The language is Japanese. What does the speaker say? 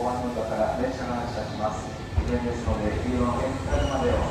5番乗り場から電車が発車します。危険ですので、黄色の変更までお